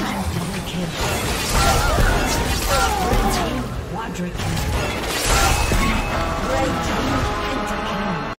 quadra kill. Red team